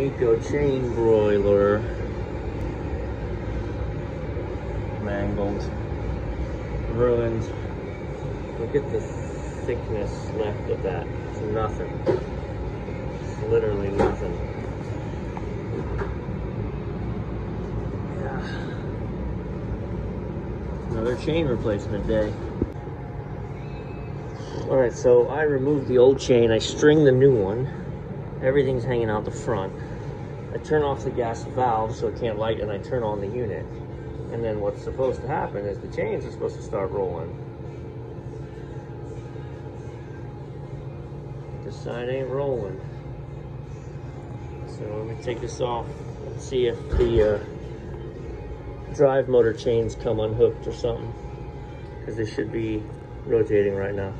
Nieco chain broiler. Mangled. Ruined. Look at the thickness left of that. It's nothing. It's literally nothing. Yeah. Another chain replacement day. All right, so I removed the old chain. I string the new one. Everything's hanging out the front. I turn off the gas valve so it can't light and I turn on the unit. And then what's supposed to happen is the chains are supposed to start rolling. This side ain't rolling. So let me take this off and see if the uh, drive motor chains come unhooked or something. Because they should be rotating right now.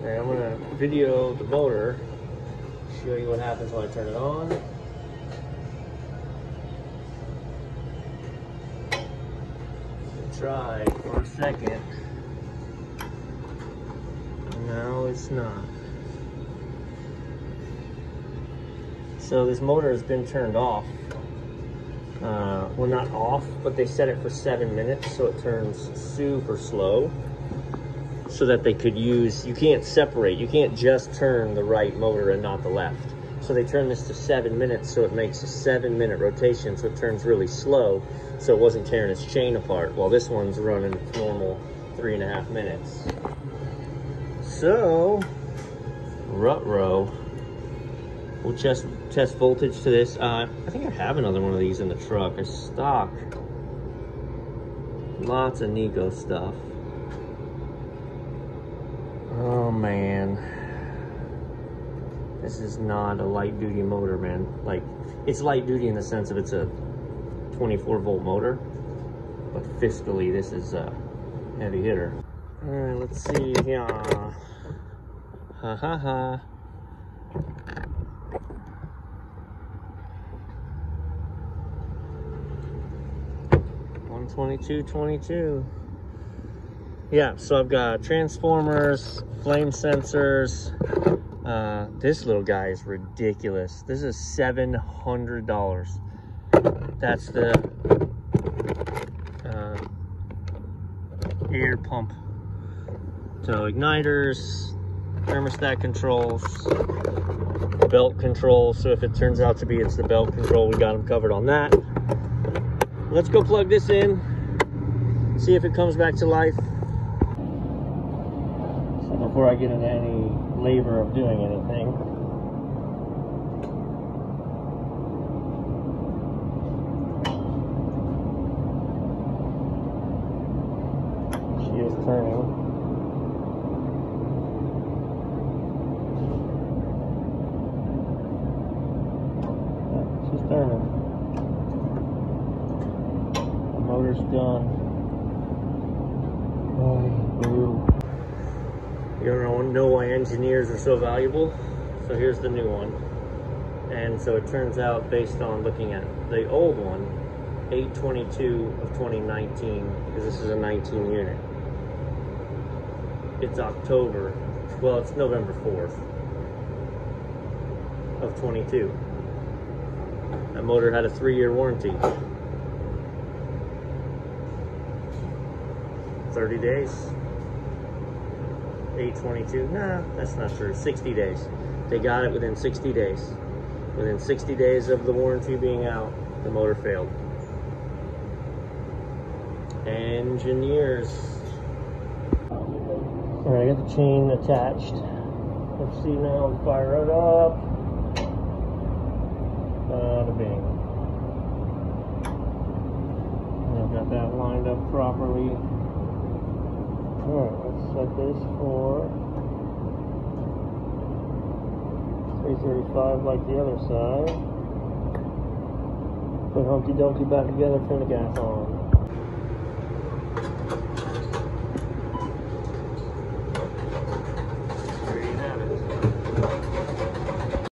And I'm gonna video the motor, show you what happens when I turn it on. Try for a second. No, it's not. So this motor has been turned off. Uh, well, not off, but they set it for seven minutes, so it turns super slow so that they could use, you can't separate, you can't just turn the right motor and not the left. So they turned this to seven minutes, so it makes a seven minute rotation, so it turns really slow, so it wasn't tearing its chain apart. While this one's running normal three and a half minutes. So, rut row. We'll test, test voltage to this. Uh, I think I have another one of these in the truck. A stock. Lots of Nieco stuff. Oh man. This is not a light duty motor, man. Like, it's light duty in the sense of it's a 24 volt motor, but fiscally this is a heavy hitter. All right, let's see here. Ha ha ha. One twenty-two, twenty-two. Yeah, so I've got transformers, flame sensors. Uh, this little guy is ridiculous. This is $700. That's the uh, air pump. So igniters, thermostat controls, belt control. So if it turns out to be it's the belt control, we got them covered on that. Let's go plug this in, see if it comes back to life before I get into any labor of doing anything. She is turning. she's turning. The motor's done. Oh, boo. You don't know why engineers are so valuable? So here's the new one. And so it turns out based on looking at the old one, 822 of 2019, because this is a 19 unit. It's October, well, it's November 4th of 22. That motor had a three-year warranty. 30 days. 822. Nah, that's not true. 60 days. They got it within 60 days. Within 60 days of the warranty being out, the motor failed. Engineers. Alright, I got the chain attached. Let's see now, fire it up. Bada bing. I've got that lined up properly. Alright, let's set this for 335 like the other side. Put Humpty Dumpty back together, turn the gas on.